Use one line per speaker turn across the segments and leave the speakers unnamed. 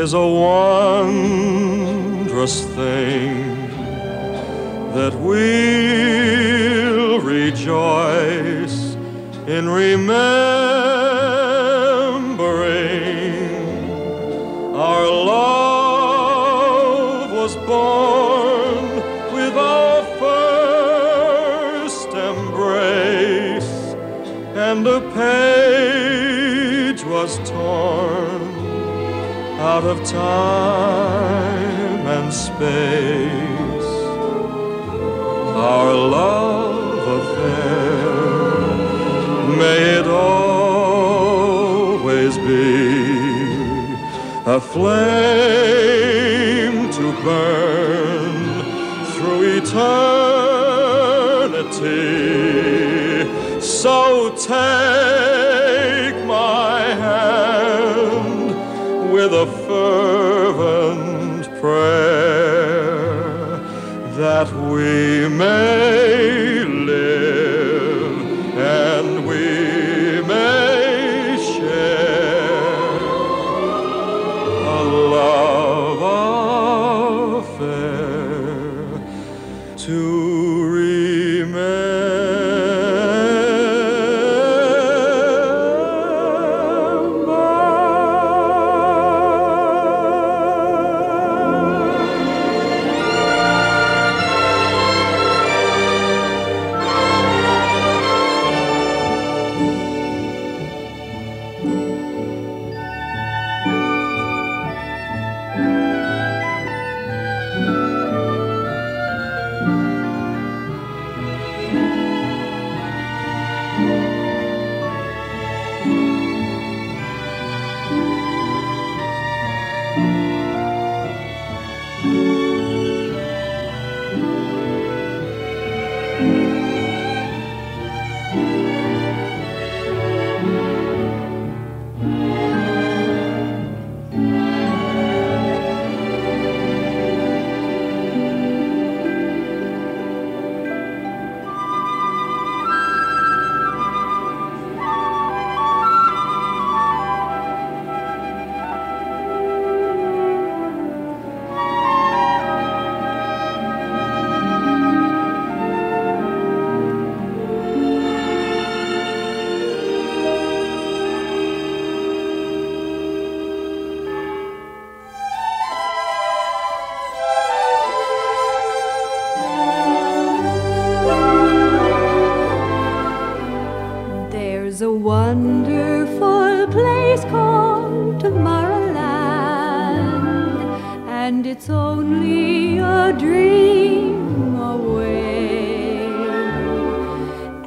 is a wondrous of time and space. Our love affair, may it always be a flame to burn through eternity. So take my hand with a we may
it's only a dream away.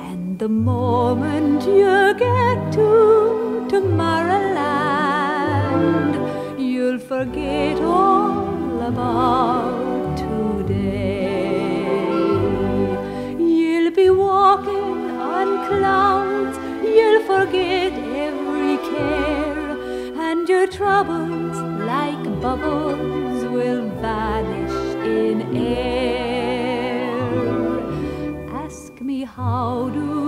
And the moment you get to Tomorrowland, you'll forget all about today. You'll be walking on clouds, you'll forget every care, and your troubles, like bubbles, vanish in air. Ask me, how do